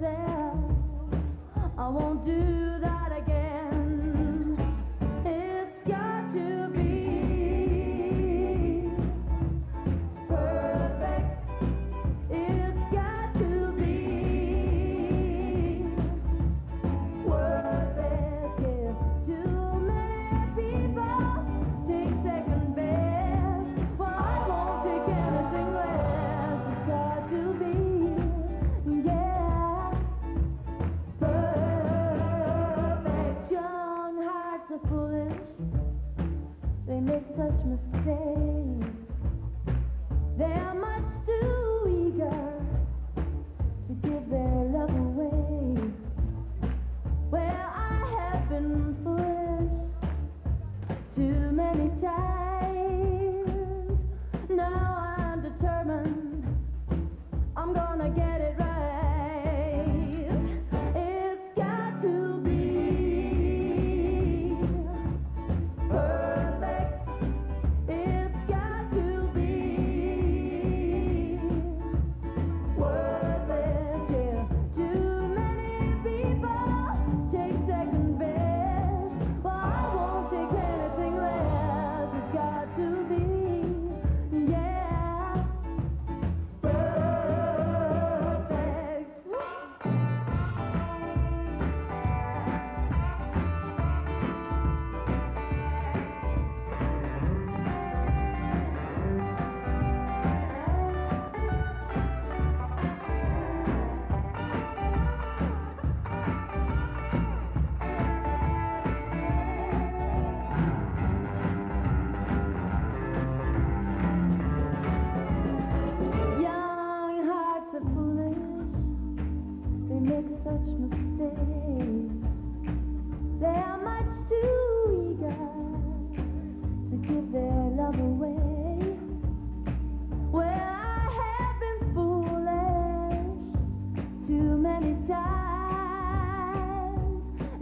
myself. I won't do foolish. They make such mistakes.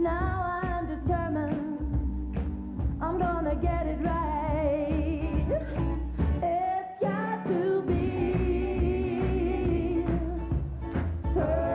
Now I'm determined, I'm gonna get it right. It's got to be perfect.